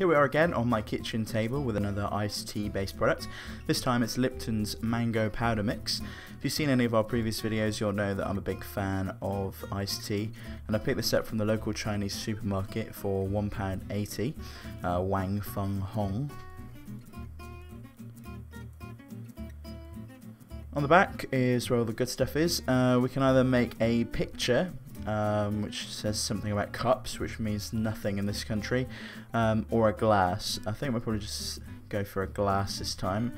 Here we are again on my kitchen table with another iced tea based product. This time it's Lipton's Mango Powder Mix. If you've seen any of our previous videos you'll know that I'm a big fan of iced tea and I picked this up from the local Chinese supermarket for £1.80, uh, Wang Fung Hong. On the back is where all the good stuff is. Uh, we can either make a picture um, which says something about cups, which means nothing in this country, um, or a glass. I think we'll probably just go for a glass this time.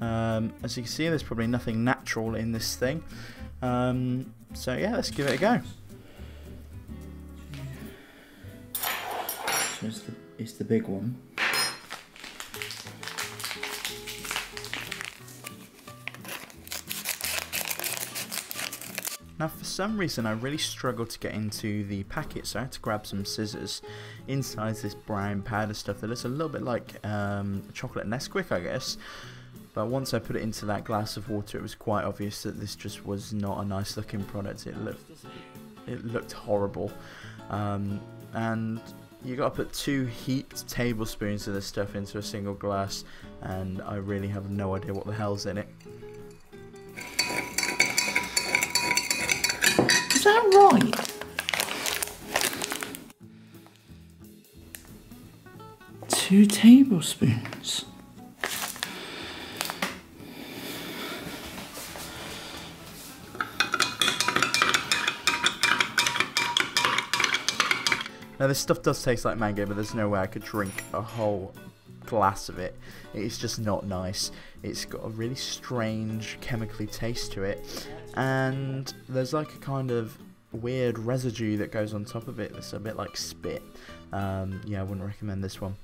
Um, as you can see, there's probably nothing natural in this thing. Um, so yeah, let's give it a go. So it's the, it's the big one. Now for some reason I really struggled to get into the packet so I had to grab some scissors inside this brown powder stuff that looks a little bit like um, chocolate Nesquik I guess. But once I put it into that glass of water it was quite obvious that this just was not a nice looking product. It looked it looked horrible. Um, and you got to put two heaped tablespoons of this stuff into a single glass and I really have no idea what the hell's in it Is that right? Two tablespoons. Now this stuff does taste like mango, but there's no way I could drink a whole glass of it. It's just not nice. It's got a really strange chemically taste to it, and there's like a kind of weird residue that goes on top of it It's a bit like spit. Um, yeah, I wouldn't recommend this one.